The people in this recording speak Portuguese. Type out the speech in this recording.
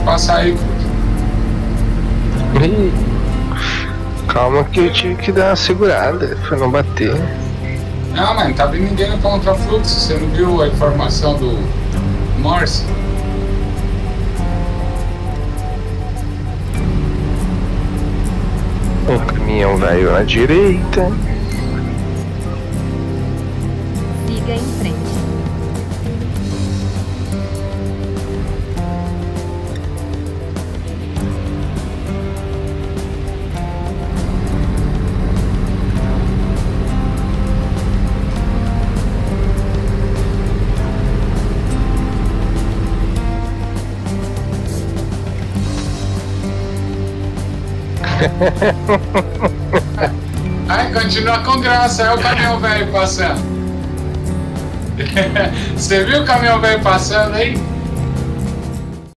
passar aí. Ih, Calma que eu tive que dar uma segurada pra não bater. Não, mas não tá vindo ninguém no contrafluxo. Você não viu a informação do Morse? Um caminhão velho à direita. Siga em frente. Ai, continua com graça, é o caminhão velho passando. Você viu o caminhão velho passando aí?